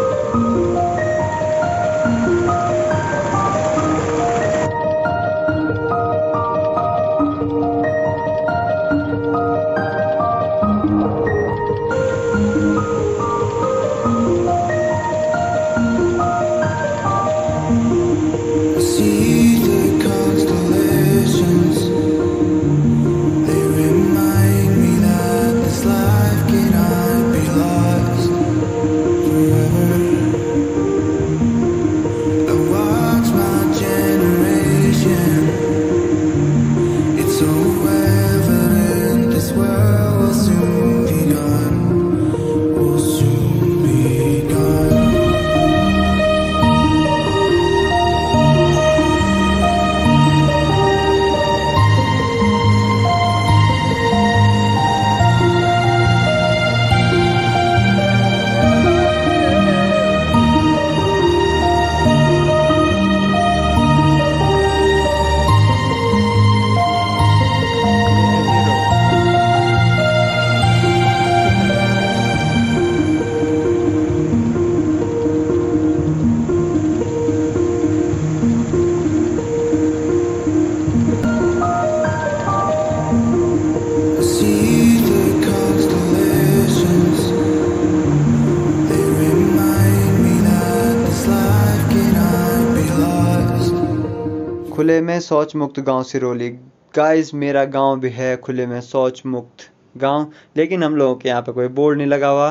खुले में शौच मुक्त गाँव सिरोली। गाइस मेरा गाँव भी है खुले में शौच मुक्त गाँव लेकिन हम लोगों के यहाँ पे कोई बोर्ड नहीं लगा हुआ।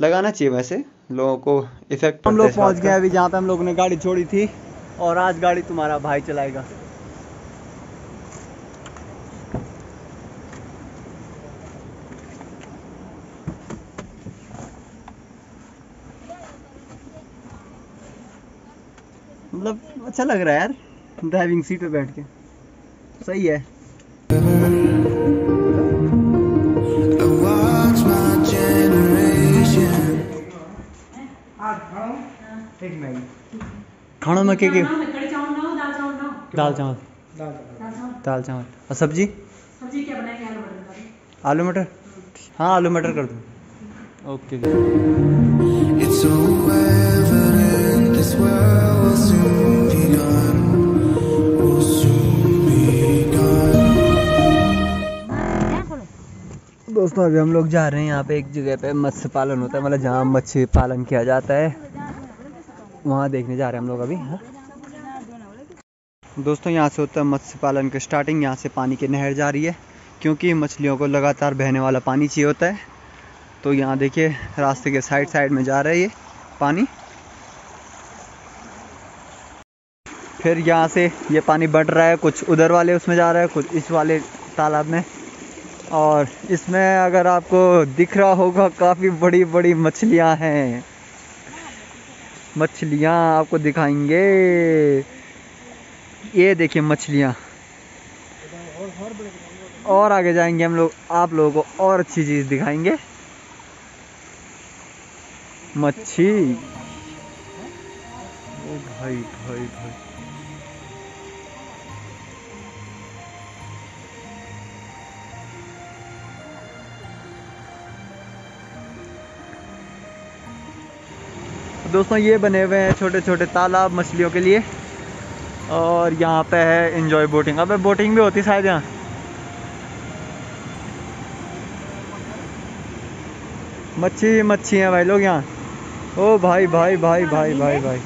लगाना चाहिए वैसे लोगों को इफ़ेक्ट हम लोग पहुँच गए अभी जहाँ पे हम लोगों ने गाड़ी छोड़ी थी और आज गाड़ी तुम्हारा भाई चलाएगा। मतलब अच्छा लग रहा है यार। ड्राइविंग सीट पे बैठ के। सही है। खाना में के के दाल चावल। दाल चावल। और सब्ज़ी? सब्ज़ी क्या बनाएँगे आलू मटर? हाँ आलू मटर कर दो। Okay. It's so this world soon दोस्तों, अभी हम लोग जा रहे हैं यहाँ पे एक जगह पे मत्स्य पालन होता है मतलब जहाँ मच्छी पालन किया जाता है। वहाँ देखने जा रहे हैं हम लोग अभी हाँ? दोस्तों, यहाँ से होता है मत्स्य पालन का स्टार्टिंग यहाँ से पानी की नहर जा रही है, क्योंकि मछलियों को लगातार बहने वाला पानी चाहिए होता है। तो यहाँ देखिए, रास्ते के साइड साइड में जा रहा है ये पानी। फिर यहाँ से ये पानी बढ़ रहा है, कुछ उधर वाले उसमें जा रहा है, कुछ इस वाले तालाब में। और इसमें अगर आपको दिख रहा होगा काफ़ी बड़ी बड़ी मछलियाँ हैं। मछलियाँ आपको दिखाएँगे। ये देखिए मछलियाँ। और आगे जाएँगे हम लोग, आप लोगों को और अच्छी चीज़ दिखाएँगे। मच्छी। ओ भाई भाई भाई। दोस्तों, ये बने हुए हैं छोटे छोटे तालाब मछलियों के लिए। और यहाँ पे है इंजॉय बोटिंग अबे बोटिंग भी होती शायद यहाँ। मच्छी मच्छी हैं भाई लोग यहाँ। ओ भाई भाई भाई भाई भाई भाई।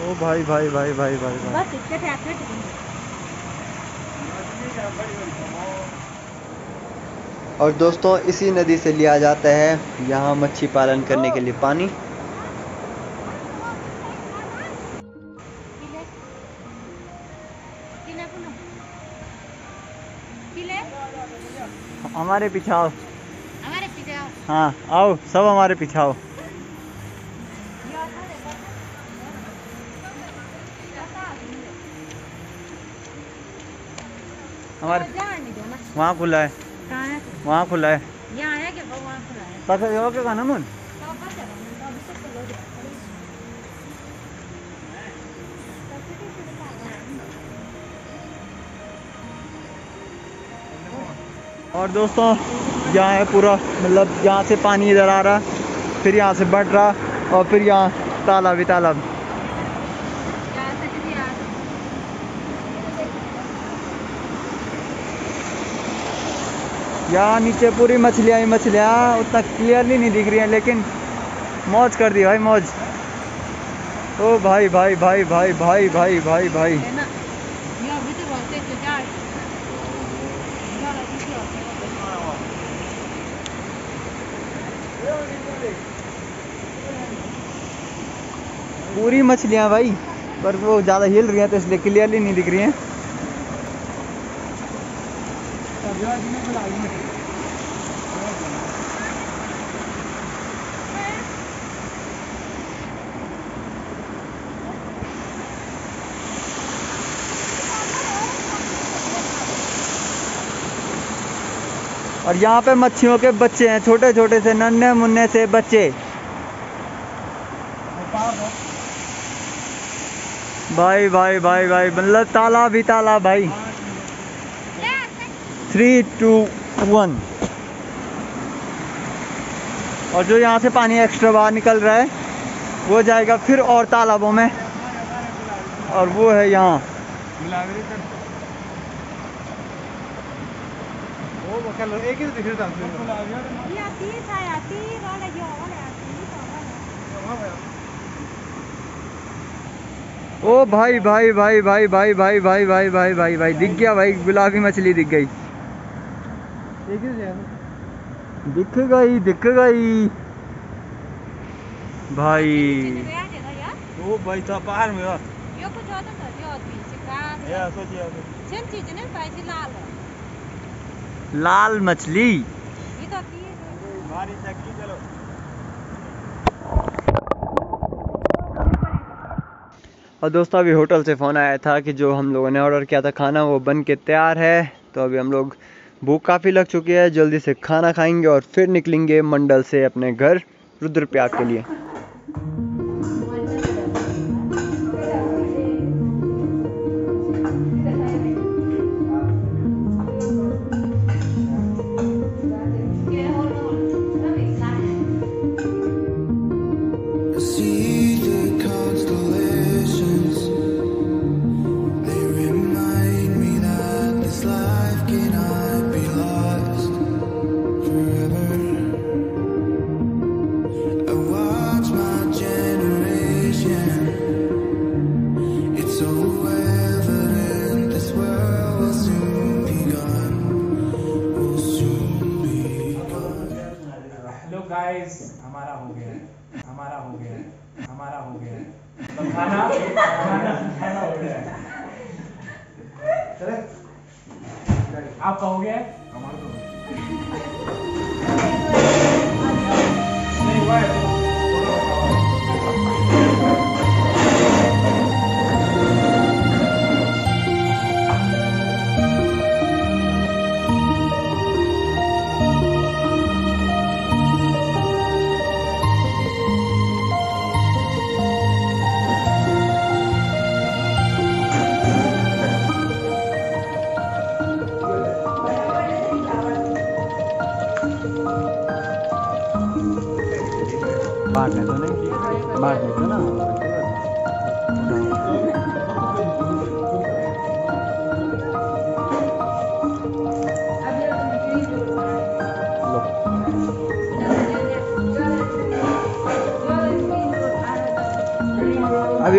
ओ भाई भाई भाई भाई भाई भाई। और दोस्तों इसी नदी से लिया जाता है यहाँ मच्छी पालन करने के लिए पानी। हमारे पीछे आओ। हमारे पीछे आओ। हाँ आओ सब हमारे पीछे आओ। हमारे वहाँ खुला है। वहाँ खुला है। यहाँ है कि भगवान खुला है। पता है क्या खाना मन और दोस्तों यहाँ है पूरा मतलब यहाँ से पानी इधर आ रहा फिर यहाँ से बढ़ रहा और फिर यहाँ तालाब ही तालाब यहाँ से किसी आ यहाँ नीचे पूरी मछलियाँ ही मछलियाँ उतना क्लियरली नहीं दिख रही हैं लेकिन मौज कर दी भाई मौज। ओ भाई भाई भाई भाई भाई भाई भाई भाई। तो पूरी मछलियाँ भाई पर वो ज़्यादा हिल रही हैं तो इसलिए क्लियरली नहीं दिख रही हैं। और यहाँ पे मच्छियों के बच्चे हैं छोटे छोटे से नन्हे मुन्ने से बच्चे। भाई भाई भाई भाई मतलब तालाब ही तालाब भाई। थ्री टू वन और जो यहाँ से पानी एक्स्ट्रा बाहर निकल रहा है वो जाएगा फिर और तालाबों में और वो है यहाँ ओ ही तो भाई भाई भाई भाई भाई भाई भाई भाई भाई भाई भाई दिख गया भाई गुलाबी मछली दिख गई एक ही जाए दिख गई दिख गई भाई। वो भाई तो बाहर में यार यो कुछ होता था जो आदमी सिखा या सोचिए सेम चीज़ ने पैसे लाल लाल मछली। ये तो तीस बारिश की चलो और दोस्तों अभी होटल से फ़ोन आया था कि जो हम लोगों ने ऑर्डर किया था खाना वो बन के तैयार है। तो अभी हम लोग भूख काफ़ी लग चुकी है, जल्दी से खाना खाएँगे और फिर निकलेंगे मंडल से अपने घर रुद्रप्रयाग के लिए।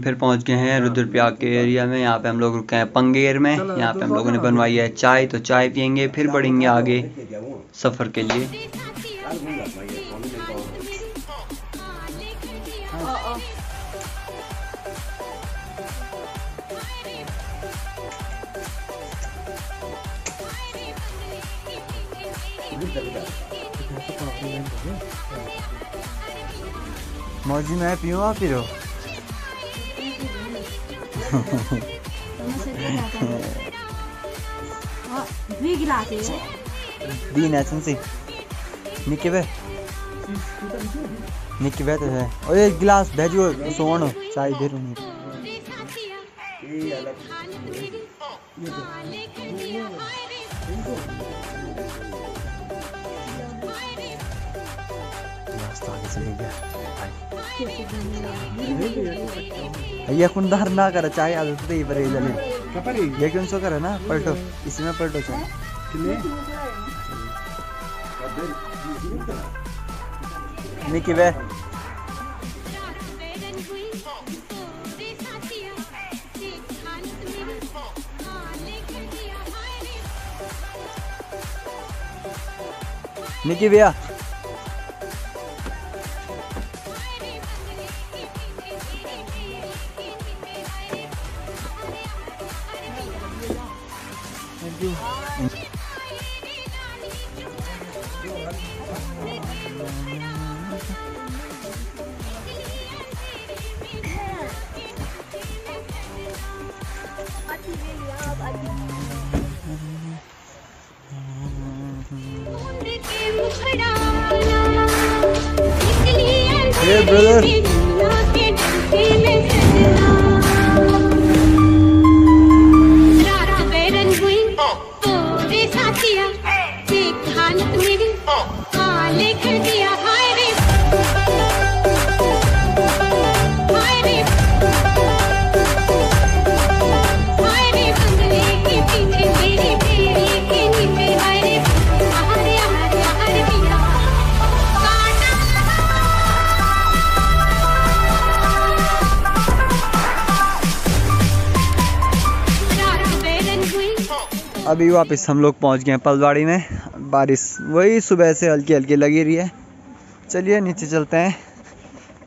फिर पहुँच गए हैं रुद्रप्रयाग के एरिया में। यहाँ पे हम लोग रुके हैं पंगेर में। यहाँ पे हम लोगों ने बनवाई है चाय तो चाय पियेंगे फिर बढ़ेंगे आगे सफ़र के लिए। मौजी मैं पीऊँ आप पी रहे। हो दुई गिलास है दीन है सुनसी निके बे निके बे तो है एक गिलास भेजो सोन चाय दे गिलास तो चले गया ना कर चाय आदत तो ही पर जले ये क्यों सो करे ना? पलटो। इसी में पलटो चाय। निकी बे निकी भैया। अभी वापस हम लोग पहुँच गए हैं पलवाड़ी में। बारिश वही सुबह से हल्की हल्की लगी रही है। चलिए नीचे चलते हैं।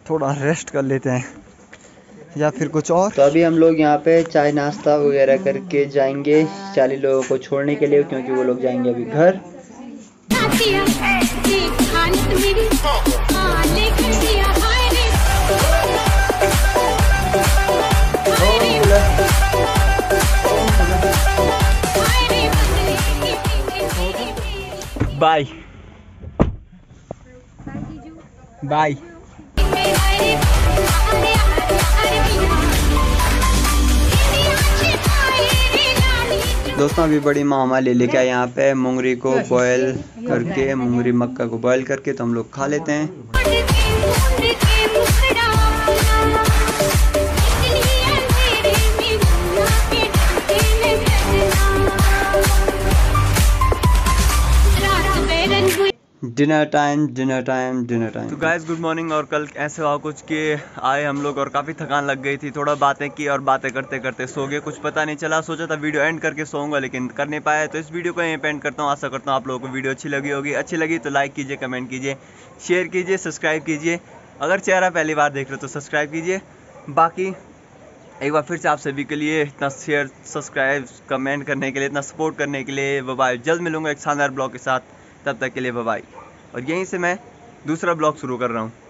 थोड़ा रेस्ट कर लेते हैं। या फिर कुछ और? तो अभी हम लोग यहाँ पे चाय नाश्ता वगैरह करके जाएँगे चालीस लोगों को छोड़ने के लिए क्योंकि वो लोग जाएँगे अभी घर। बाय बाय दोस्तों अभी बड़ी मामा ले लेके आए यहाँ पे मुंगरी को बॉयल करके मुंगरी मक्का को बॉयल करके तो हम लोग खा लेते हैं। Dinner time dinner time dinner time तो गाइस गुड मॉर्निंग और कल ऐसे हुआ कुछ कि आए हम लोग और काफ़ी थकान लग गई थी, थोड़ा बातें की और बातें करते करते सो गए, कुछ पता नहीं चला, सोचा था वीडियो एंड करके सोऊँगा, लेकिन कर नहीं पाया तो इस वीडियो को यहीं पे एंड करता हूँ। आशा करता हूँ आप लोगों को वीडियो अच्छी लगी होगी। अच्छी लगी तो लाइक कीजिए कमेंट कीजिए शेयर कीजिए सब्सक्राइब कीजिए। अगर चेहरा पहली बार देख रहे हो तो सब्सक्राइब कीजिए। बाकी, एक बार फिर से आप सभी के लिए इतना शेयर सब्सक्राइब कमेंट करने के लिए, इतना सपोर्ट करने के लिए बाय जल्द मिलूँगा एक शानदार ब्लॉग के साथ। तब तक के लिए बाय और यहीं से मैं दूसरा ब्लॉग शुरू कर रहा हूँ।